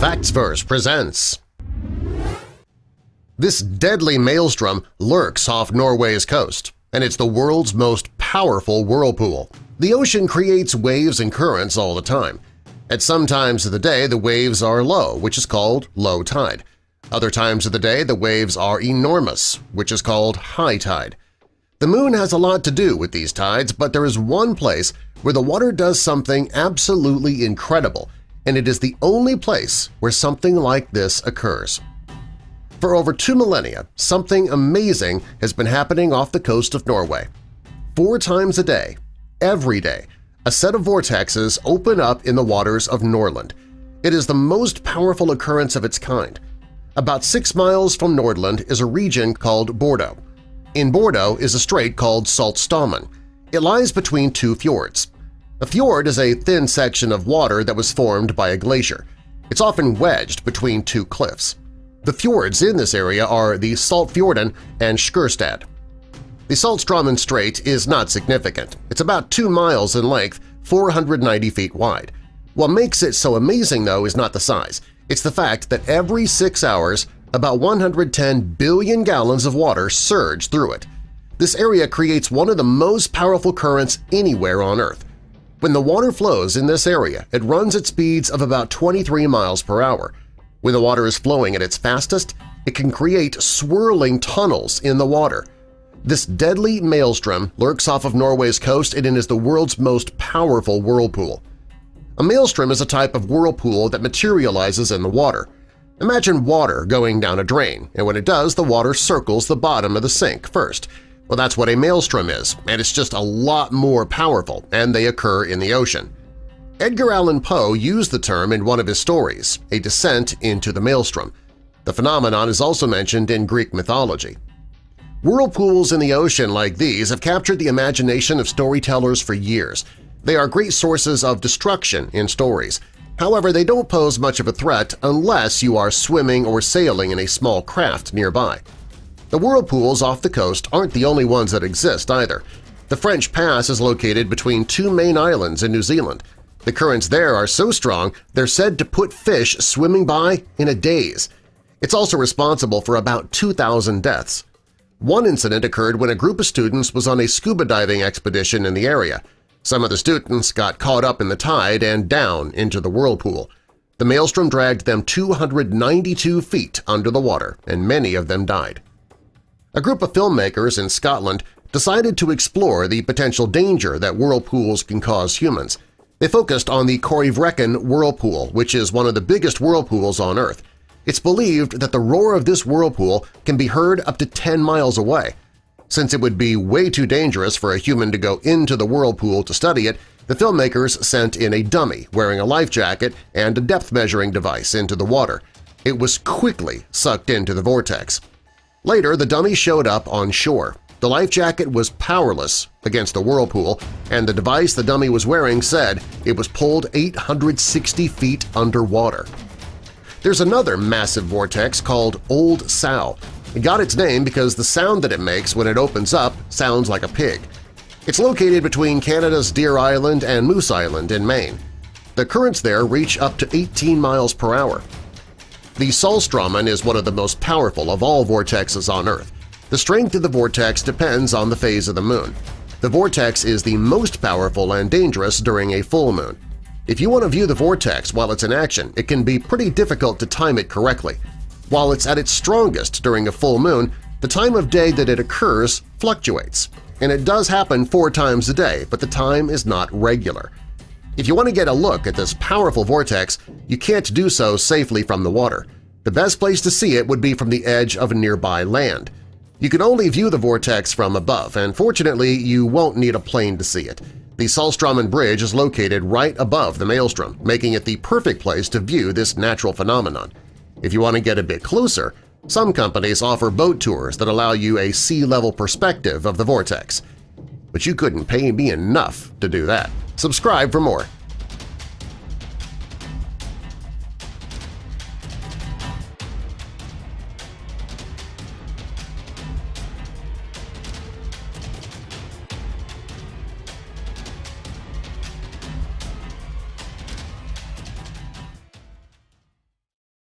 Factsverse presents This deadly maelstrom lurks off Norway's coast, and it's the world's most powerful whirlpool. The ocean creates waves and currents all the time. At some times of the day the waves are low, which is called low tide. Other times of the day the waves are enormous, which is called high tide. The moon has a lot to do with these tides, but there is one place where the water does something absolutely incredible – and it is the only place where something like this occurs. For over two millennia, something amazing has been happening off the coast of Norway. Four times a day, every day, a set of vortexes open up in the waters of Nordland. It is the most powerful occurrence of its kind. About six miles from Nordland is a region called Bodø. In Bodø is a strait called Saltstraumen. It lies between two fjords. A fjord is a thin section of water that was formed by a glacier. It's often wedged between two cliffs. The fjords in this area are the Saltfjorden and Skjerstad. The Saltstraumen Strait is not significant. It's about 2 miles in length, 490 feet wide. What makes it so amazing, though, is not the size. It's the fact that every six hours, about 110 billion gallons of water surge through it. This area creates one of the most powerful currents anywhere on Earth. When the water flows in this area, it runs at speeds of about 23 miles per hour. When the water is flowing at its fastest, it can create swirling tunnels in the water. This deadly maelstrom lurks off of Norway's coast and it is the world's most powerful whirlpool. A maelstrom is a type of whirlpool that materializes in the water. Imagine water going down a drain, and when it does, the water circles the bottom of the sink first – well, that's what a maelstrom is, and it's just a lot more powerful, and they occur in the ocean. Edgar Allan Poe used the term in one of his stories, A Descent into the Maelstrom. The phenomenon is also mentioned in Greek mythology. Whirlpools in the ocean like these have captured the imagination of storytellers for years. They are great sources of destruction in stories. However, they don't pose much of a threat unless you are swimming or sailing in a small craft nearby. The whirlpools off the coast aren't the only ones that exist either. The French Pass is located between two main islands in New Zealand. The currents there are so strong they're said to put fish swimming by in a daze. It's also responsible for about 2,000 deaths. One incident occurred when a group of students was on a scuba diving expedition in the area. Some of the students got caught up in the tide and down into the whirlpool. The maelstrom dragged them 292 feet under the water, and many of them died. A group of filmmakers in Scotland decided to explore the potential danger that whirlpools can cause humans. They focused on the Corryvreckan Whirlpool, which is one of the biggest whirlpools on Earth. It's believed that the roar of this whirlpool can be heard up to 10 miles away. Since it would be way too dangerous for a human to go into the whirlpool to study it, the filmmakers sent in a dummy wearing a life jacket and a depth-measuring device into the water. It was quickly sucked into the vortex. Later, the dummy showed up on shore. The life jacket was powerless against the whirlpool, and the device the dummy was wearing said it was pulled 860 feet underwater. There's another massive vortex called Old Sow. It got its name because the sound that it makes when it opens up sounds like a pig. It's located between Canada's Deer Island and Moose Island in Maine. The currents there reach up to 18 miles per hour. The Saltstraumen is one of the most powerful of all vortexes on Earth. The strength of the vortex depends on the phase of the moon. The vortex is the most powerful and dangerous during a full moon. If you want to view the vortex while it's in action, it can be pretty difficult to time it correctly. While it's at its strongest during a full moon, the time of day that it occurs fluctuates, and it does happen four times a day, but the time is not regular. If you want to get a look at this powerful vortex, you can't do so safely from the water. The best place to see it would be from the edge of nearby land. You can only view the vortex from above, and fortunately you won't need a plane to see it. The Saltstraumen Bridge is located right above the maelstrom, making it the perfect place to view this natural phenomenon. If you want to get a bit closer, some companies offer boat tours that allow you a sea-level perspective of the vortex. But you couldn't pay me enough to do that. Subscribe for more.